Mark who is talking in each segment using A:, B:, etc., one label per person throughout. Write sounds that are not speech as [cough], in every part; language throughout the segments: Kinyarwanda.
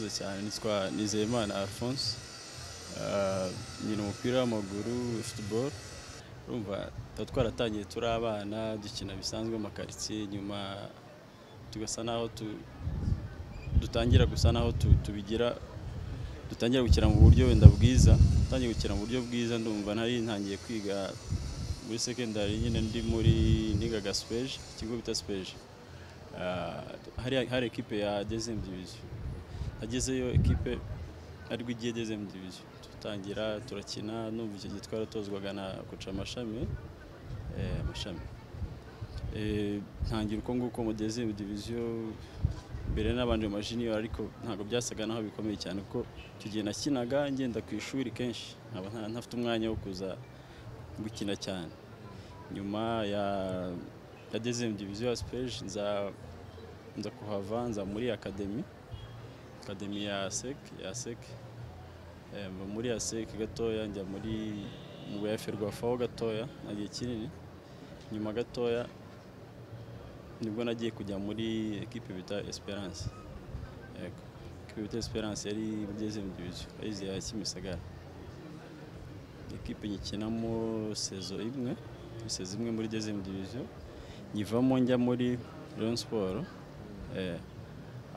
A: murakoze cyane. Nitwa nizeyimana alphonse. Ah, nkina umupira w'amaguru football. Urumva tuba twaratangiye turi abana dukina bisanzwe mu makaritsiye nyuma tugasa naho dutangira gusa naho tu- tubigira dutangira gukina mu buryo wenda bwiza. Dutangiye gukina mu buryo bwiza ndumva nari ntangiye kwiga muri secondary nyine ndi muri nigaga speje ikigo bita speje. Ah, hari ekipe ya deuxième division nagezeyo ekipe ari bwo igiye deuxième division. Dutangira turakina numva icyo gihe twaratozwaga na guca amashami eh, amashami Eh, ntangira uko nguko mu deuxième division mbere n'abandi mu majiniyo ariko ntabwo byasaga naho bikomeye cyane kuko gihe nakinaga ngenda ku ishuri kenshi. Nkaba nta- ntafite umwanya wo kuza gukina cyane. Nyuma ya ya deuxième division ya speje nza kuhava nza muri academy. Academy ya sec ya sec Eh, muri ya sec gatoya njya muri mu buyafe rwafaho gatoya nta gihe kinini. Nyuma gatoya ni bwo nagiye kujya muri ekipe bita esperance. Ekipe bita esperance yari muri deuxième division yayize ya kimisagara. Ekipe nyikinamo sezo imwe sezo imwe muri deuxième division. Nyivamo njya muri Rayon Sport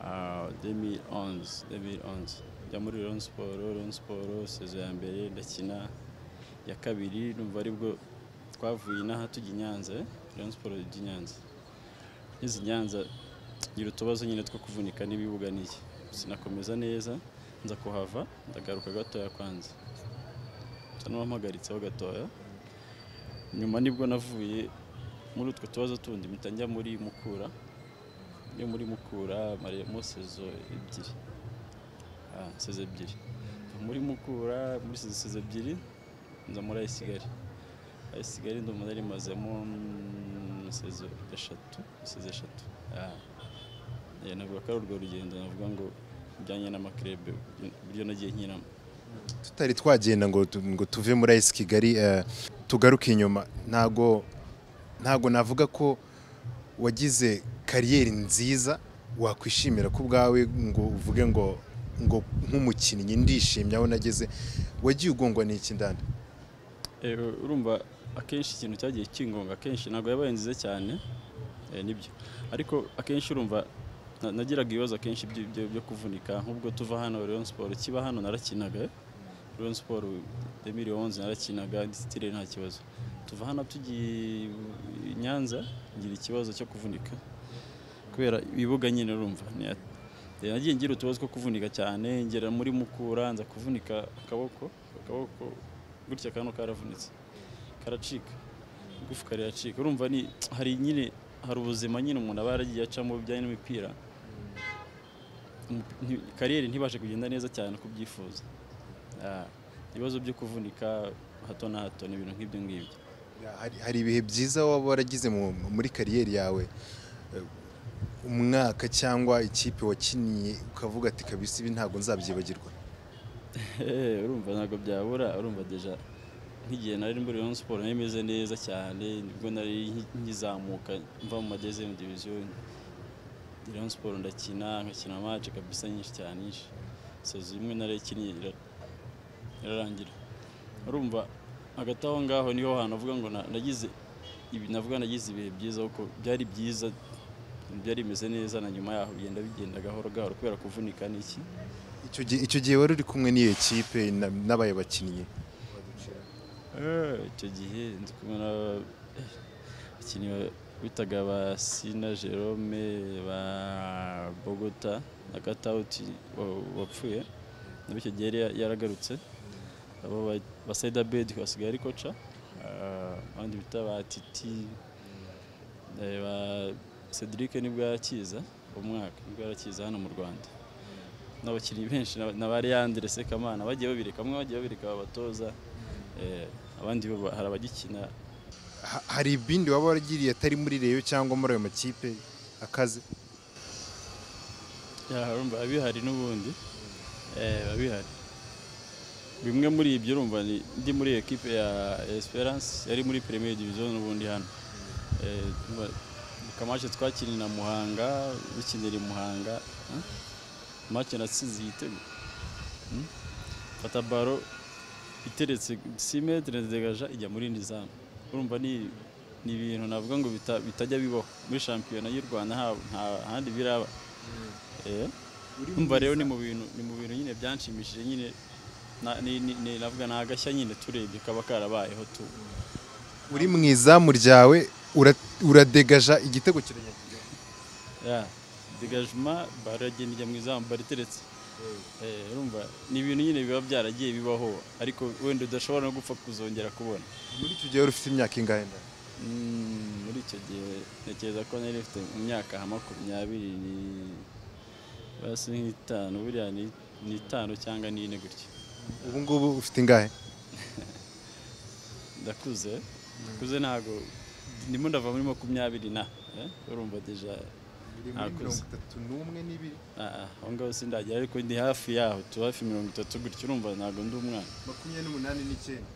A: ah, 2011 2011 njya muri Rayon Sport Rayon Sport sezo ya mbere ndakina. Ya kabiri numva ari bwo twavuye inaha tujya i Nyanza Rayon Sport ijya i Nyanza Nyanza ngira utubazo nyine two kuvunika n'ibibuga n'iki sinakomeza neza nza kuhava ndagaruka gatoya kwanza nsa n'uwampagaritseho gatoya. Nyuma ni bwo navuye muri utwo tubazo tundi mpita njya muri mukura. Yo muri mukura mariyemo sezo ebyiri. Ah, sezo ebyiri. Muri mukura muri sezo ebyiri nza muri ayisi kigali. Ayisi kigali ndumva nari mazemo mm, sezo eshatu sezo eshatu. Ah. Navuga ko ari urwo rugendo navuga ngo bijyanye n'amakirebe uburyo nagiye nkinamo
B: tutari twagenda ngo ngo tuve muri ayisi kigali eh, tugaruke inyuma. Ntago ntago navuga ko wagize kariyeri nziza wakwishimira ko ubwawe ngo uvuge ngo ngo nk'umukinnyi ndishimye aho nageze. Wagiye ugongwa n'iki ndanda
A: Eh, urumva akenshi ikintu cyagiye kingonga akenshi ntabwo yabaye nziza cyane eh, ni byo. Ariko akenshi urumva na- nagiraga ibibazo akenshi byo- kuvunika. Nk'ubwo tuva hano Rayon Sport kiba hano narakinaga. Rayon Sport 2011 narakinaga nditire nta kibazo. Tuva hano tugiye Nyanza ngira ikibazo cyo kuvunika. Kubera ibibuga nyine urumva. Nagiye ngira utubazo two kuvunika cyane ngera muri mukura nza kuvunika akaboko akaboko gutya kano karavunitse karacika igufwa riracika urumva ni hari nyine hari ubuzima nyine umuntu aba yaragiye acamo bijyanye n'imipira. Kariyeri ntibashe kugenda neza cyane uko ubyifuza Ah, ibibazo byo kuvunika hato na hato ni ibintu nk'ibyo ngibyo.
B: Hari, ibihe byiza waba waragize mu- muri kariyeri yawe? Eh, umwaka cyangwa ikipe wakiniye ukavuga ati kabisa ibi ntabwo nzabyibagirwa.
A: Urumva ntabwo byabura urumva deja nk'igihe nari muri Rayon Sport nari meze neza cyane ni bwo nari nki- nkizamuka mva mu madeze mu division. Rayon Sport ndakina nkakina match kabisa nyinshi cyane nyinshi. Sezo imwe narayikinnye ira- irarangira urumva hagati aho ngaho ni ho hantu avuga ngo na- nagize ibi navuga nagize ibihe byiza kuko byari byiza byari bimeze neza na nyuma yaho bigenda bigenda gahoro gahoro kubera kuvunika n'iki.
B: Icyo gihe wari uri kumwe n'iyo kipe na- n'abaye bakinnyi
A: Eh, icyo gihe ndi kumwe n'abakinnyi bitaga ba Sina Jerome ba Bogota na Katauti wa- wapfuye. Nabo icyo gihe yaragarutse. Abo ba- ba Saida Bed basigaye ari koca Ah, abandi bita ba Titi eh, Cedric ni bwo yarakiza umwaka ni bwo yarakiza hano mu Rwanda. N'abakinnyi benshi na- ba Leandre Sekamana bagiye babireka bamwe bagiye babireka babatoza eh, abandi hari abagikina.
B: Ha- hari ibindi waba waragiriye atari muri reyo cyangwa muri ayo makipe akaze?
A: Ya urumva biba bihari n'ubundi. Eh, biba bihari bimwe muri ibyo urumva ndi muri ekipe ya Esperance yari muri Premier Division n'ubundi hano. Eh, urumva kamace twakinira Muhanga bikinira i Muhanga match natsinze igitego Mm. fata baro iteretse 6 metre ndegaja ijya muri indi zamu urumva ni ni ibintu navuga ngo bita- bitajya bibaho. Muri shampiyona y'u Rwanda nta handi biraba. Eh? Umva rero ni mu bintu ni mu bintu nyine byanshimishije nyine. Na- navuga ni agashya nyine turebye kaba karabayeho tu.
B: Uri mu izamu ryawe uradegaja igitego
A: ya degagement baragenda ijya mu izamu bariteretse. Eh, urumva ni ibintu nyine biba byaragiye bibaho ariko wenda udashobora no gupfa kuzongera kubona.
B: Muri icyo gihe wari ufite imyaka ingahe? Nda
A: Mm, muri icyo gihe ntekereza ko nari mfite mu myaka nka makumyabiri ni basi nk'itanu buriya ni ni itanu cyangwa n'ine gutya.
B: Ubu ngubu ufite ingahe? [laughs]
A: Ndakuze. Ndakuze ntabwo ndimo ndava muri makumyabiri na eh, urumva deja
B: mirongo itatu n'umwe n'ibiri.
A: Ah, ah, aho ngaho sindagera ariko ndi hafi yaho tu hafi mirongo itatu gutya urumva ntabwo ndi umwana.
B: Makumyabiri n'umunani n'icyenda.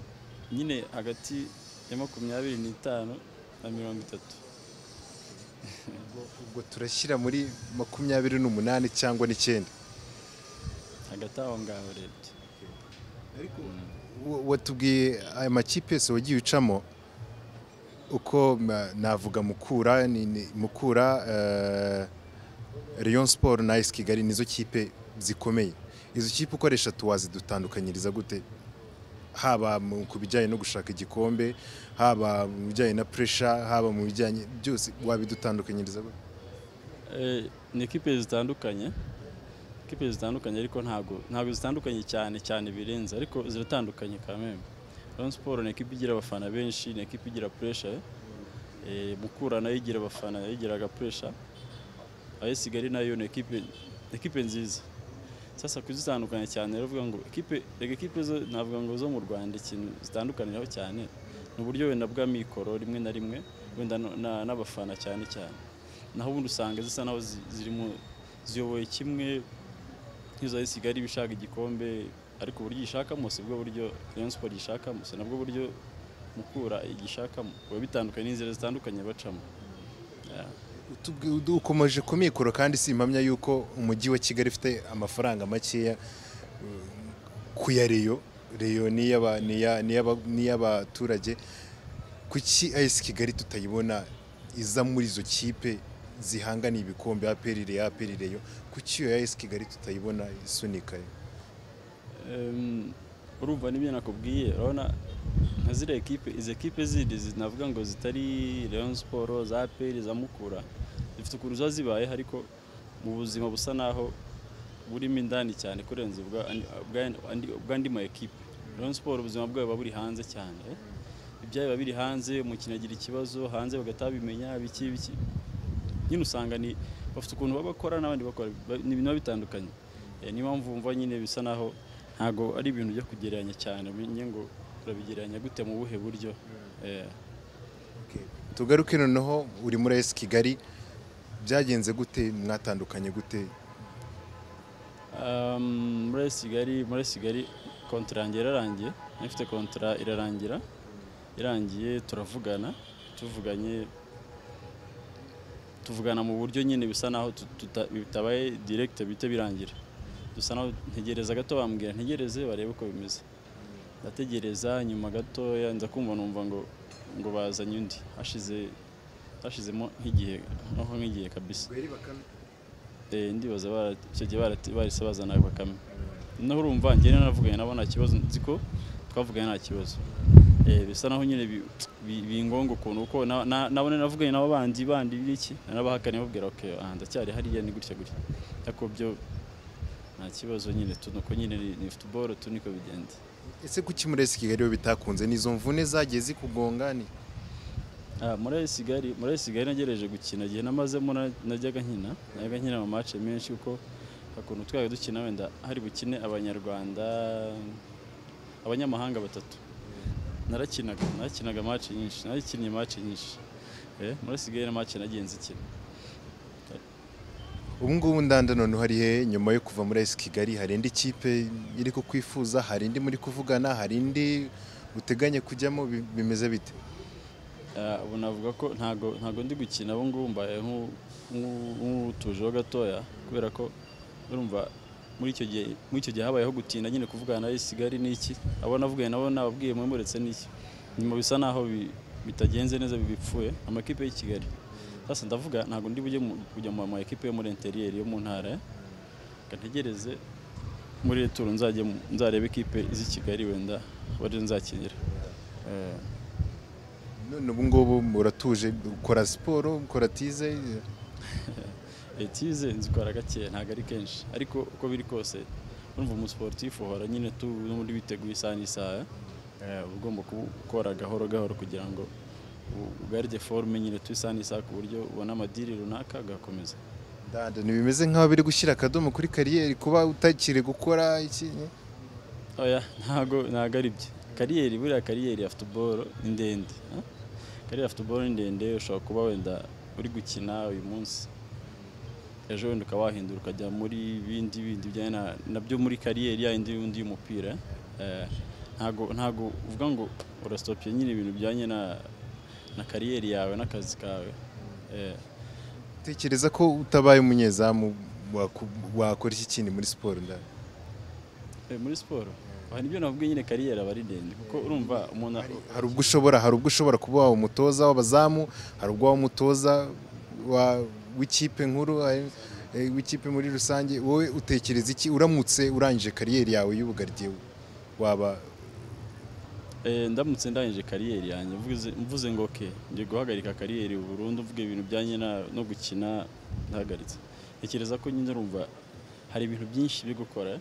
A: Nyine hagati ya makumyabiri n'itanu na mirongo itatu.
B: Ubwo turashyira muri makumyabiri n'umunani cyangwa n'icyenda.
A: Hagati aho ngaho urebye
B: ariko wa- watubwiye aya makipe yose wagiye ucamo uko navuga mukura ni, mukura eh, Rayon Sport na AS Kigali nizo kipe zikomeye. Izo kipe uko eshatu wazidutandukanyiriza gute? Haba ku bijyanye no gushaka igikombe haba mu bijyanye na pressure haba mu bijyanye byose wabidutandukanyiriza gute?
A: Eh, ni ekipe zitandukanye ekipe zitandukanye ariko ntabwo ntabwo zitandukanye cyane cyane birenze ariko ziratandukanye kameme Rayon Sport ni ekipe igira abafana benshi ni ekipe igira pressure. Eh, Mukura na yo igira abafana na yo igiraga pressure. AS Kigali na yo ni ekipe nziza. Sasa kuzitandukanya cyane rero uvuga ngo ekipe rega ekipe zo navuga ngo zo mu Rwanda ikintu zitandukaniraho cyane ni uburyo wenda bw'amikoro rimwe na rimwe wenda n'abafana cyane cyane. Naho ubundi usanga zisa naho zi- zirimo ziyoboye kimwe nk'izo AS Kigali bishaka igikombe ariko uburyo igishakamo si bwo buryo Rayon Sport igishakamo si nabwo buryo Mukura igishakamo biba bitandukanye n'inzira zitandukanye bacamo.
B: Ukomeje ku mikoro kandi si impamya yuko umujyi wa kigali ufite amafaranga makeya uh, ku ya reyo. Reyo ni iy'aba- ni iya- ni iy'aba- ni iy'abaturage. Kuki ayisi kigali tutayibona iza muri izo kipe zihanganiye ibikombe aperi reyo aperi reyo? Kuki iyo ayisi kigali tutayibona isunika
A: urumva n'ibyo nakubwiye urabona nka ziriya ekipe izi ekipe zindi zinavuga ngo zitari Rayon Sport za APR za Mukura zifite ukuntu ziba zibayeho ariko mu buzima busa naho burimo indani cyane kurenza ubwa ubwa- andi- ubw'andi ma ekipe. Rayon Sport ubuzima bwayo buba buri hanze cyane. Ibyayo biba biri hanze umukino agira ikibazo hanze bagahita babimenya biki biki. Nyine usanga ni bafite ukuntu bakora n'abandi bakora ba- ni ibintu biba bitandukanye. Eh, niyo mpamvu wumva nyine bisa naho ntabwo ari ibintu byo kugereranya cyane umenye ngo urabigereranya gute mu buhe buryo? Eh,
B: tugaruke noneho uri muri ayisi kigali byagenze gute mwatandukanye gute?
A: Um, muri AS Kigali muri AS Kigali kontara yanjye yararangiye ifite kontara irarangira irangiye turavugana tuvuganye tuvugana mu buryo nyine bisa naho bitabaye direct bite birangira. Dusa naho ntegereza gato bambwira ntegereze barebe uko bimeze. Ndategereza nyuma gatoya nza kumva numva ngo ngo bazanye undi. Hashize hashizemo nk'igihe aho nk'igihe kabisa. Eh, ndibaza icyo gihe bahise bazana bakame. Noneho urumva njye naravuganye nabo nta kibazo nzi ko twavuganye nta kibazo. Eh, bisa naho nyine bi- bi- bingonga ukuntu kuko na- na- nabo navuganye nabo bandi bandi biki narabahakaniye babwira aha ndacyari hariya ni gutya gutya. Ariko byo nta kibazo nyine. Tu nuko nyine ni, football tu niko bigenda.
B: Ese kuki muri ayisi kigali bitakunze? Ni izo mvune zagiye zikugonga ni?
A: Ah, muri AS Kigali muri AS Kigali nagerageje gukina. Igihe namazemo na- najyaga nkina najyaga nkina mu match menshi kuko hakuntu twabaga dukina wenda hari bukine abanyarwanda abanyamahanga batatu. Narakinaga narakinaga match nyinshi narakinnye match nyinshi. Eh muri AS Kigali na match nagiye nzikina
B: ubu ngubu ndanda noneho hari he nyuma yo kuva muri ayisi kigali hari indi kipe iri kukwifuza hari indi muri kuvugana hari indi uteganya kujyamo bi- bimeze bite?
A: Ah, ubu navuga ko ntago ntago ndi gukina ubu ngubu mbaye nk'u- nk'u- nk'utujeho gatoya kubera ko urumva muri icyo gihe muri icyo gihe habayeho gutinda nyine kuvugana na Kigali n'iki abo navugaye nabo nababwiye muretse n'iki nyuma bisa naho bi- bitagenze neza bibipfuye amakipe y'i Kigali. Sasa ndavuga ntabwo ndi bujye kujya mu ma ekipe yo muri interieur yo mu ntara. Ntegereze muri returu nzarebe ekipe z'i Kigali wenda bari nzakinira. Eh,
B: none ubu ngubu muratuje ukora siporo ukora tize [laughs]
A: etize nzikora gake ntabwo ari kenshi. Ariko uko biri kose urumva umusiporutifu uhora nyine tu n'ubundi witeguye isaha n'isaha. Eh, uba ugomba gukora gahoro gahoro kugira ngo ugaride forume nyine tu isaha n'isaha ku buryo ubona amadiri runaka agakomeza.
B: Ntibimeze nk'aho biri gushyira akadomo kuri kariyeri kuba utakiri gukora iki?
A: Oya ntago ntago ari byo. Kariyeri buriya kariyeri ya futuboro ni ndende kariyeri ya futuboro ni ndende ushobora kuba wenda uri gukina uyu munsi. Ejo wenda ukaba wahindura ukajya muri bindi bindi bijyanye na- na byo muri kariyeri ya yindi y'undi y'umupira eh, ntago ntago uvuga ngo urasitopye nyine ibintu bijyanye na na kariyeri yawe n'akazi kawe. Eh,
B: tekereza ko utabaye umunyezamu wakora iki kindi muri siporo ndanda
A: eh, muri siporo? Aha ni byo navuga nyine kariyeri aba ari ndende kuko urumva umuntu
B: hari ubwo ushobora hari ubwo ushobora kuba waba umutoza w'abazamu hari ubwo waba umutoza wa- w'ikipe nkuru hari- eh, w'ikipe muri rusange. Wowe utekereza iki? Uramutse urangije kariyeri yawe y'ubugaridiye waba
A: ndamutse ndangije kariyeri yanjye. Mvuze- ngo ke ngiye guhagarika kariyeri burundu mvuga ibintu bijyanye no gukina ndahagaritse ntekereza ko nyine urumva hari ibintu byinshi byo gukora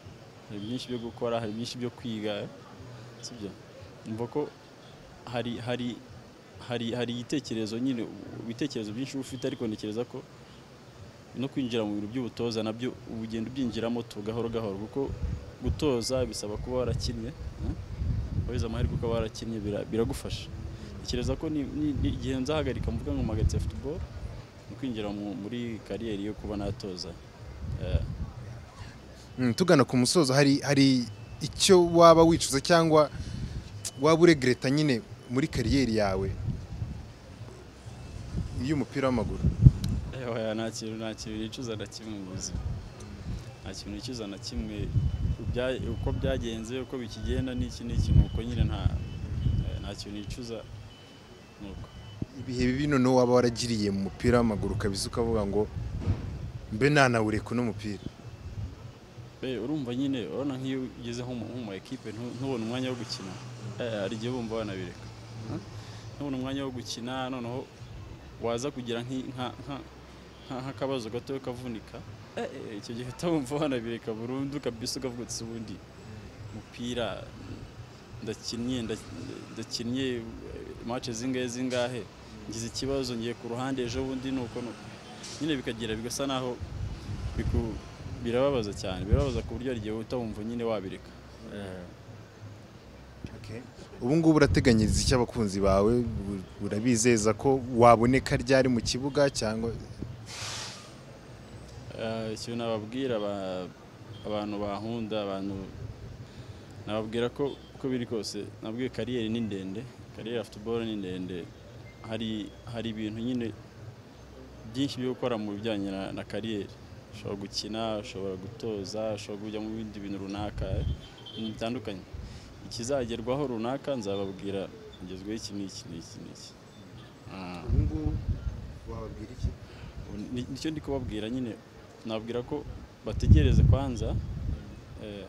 A: hari byinshi byo gukora hari byinshi byo kwiga sibyo? Mva ko hari hari hari hari igitekerezo nyine ibitekerezo byinshi uba ufite ariko ntekereza ko no kwinjira mu bintu by'ubutoza na byo uba ugenda ubyinjiramo tu gahoro gahoro kuko gutoza bisaba kuba warakinnye wabize amahirwe ukaba warakinnye bira- biragufasha. Ntekereza ko igihe nzahagarika mvuga ngo mpagaritse futuboro ni kwinjira mu- muri kariyeri yo kuba natoza. Eh,
B: Mm, tugana ku musozo hari hari icyo waba wicuza cyangwa waba uregreta nyine muri kariyeri yawe? Y'umupira w'amaguru.
A: Eh, nta kintu nta kintu nicuza na kimwe mu buzima. Nta kintu nicuza na kimwe. Uko byagenze uko bikigenda n'iki n'iki ni uko nyine nta eh, nta kintu nicuza ni uko
B: ibihe bibi noneho waba waragiriye mu mupira w'amaguru kabisa ukavuga ngo mbe nanawureka uno mupira.
A: Urumva nyine urabona nk'iyo ugeze nko mu ekipe ntu- ntubone umwanya wo gukina. Eh, hari igihe wumva wanabireka. Ntubone umwanya wo gukina noneho waza kugira nka- nk'akabazo gato kavunika. Eh, eh, icyo gihe utabumva wanabireka burundu kabisa ukavuga uti ubundi. Umupira ndakinnye nda- ndakinnye eh, match zingahe zingahe? Ngize ikibazo ngiye ku ruhande ejo bundi nuko nuko. Nyine bikagira bigasa naho birababaza cyane. Birababaza ku buryo hari igihe uhita wumva nyine wabireka.
B: Ubu ngubu urateganyiriza icyo abakunzi bawe? Urabizeza ko waboneka ryari mu kibuga cyangwa
A: Eh, ikintu nababwira aba- abantu bankunda abantu nababwira ko uko biri kose nabwiye kariyeri ni ndende kariyeri ya futuboro ni ndende hari ibintu nyine byinshi byo gukora mu bijyanye na, kariyeri. Ushobora gukina ushobora gutoza ushobora kujya mu bindi bintu runaka eh, bitandukanye. Ikizagerwaho runaka nzababwira ngezweho iki n'iki n'iki n'iki. Ah.
B: ubu ngubu wababwira iki?
A: Ni- ni cyo ndi kubabwira nyine. Nabwira ko bategereze kwanza eh,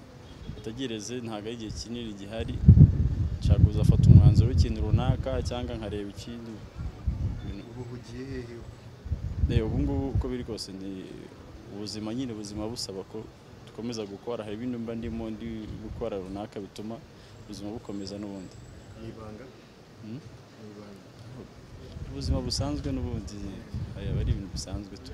A: bategereze ntabwo ari igihe kinini gihari. Nshaka kuzafata umwanzuro w'ikintu runaka cyangwa nkareba ikindi
B: ubu
A: Eh, ubu ngubu uko biri kose ni ubuzima nyine ubuzima busaba ko dukomeza gukora. Hari ibindi mba ndimo ndi gukora runaka bituma ubuzima bukomeza n'ubundi. Hmm? ubuzima busanzwe n'ubundi aba ari ibintu bisanzwe tu.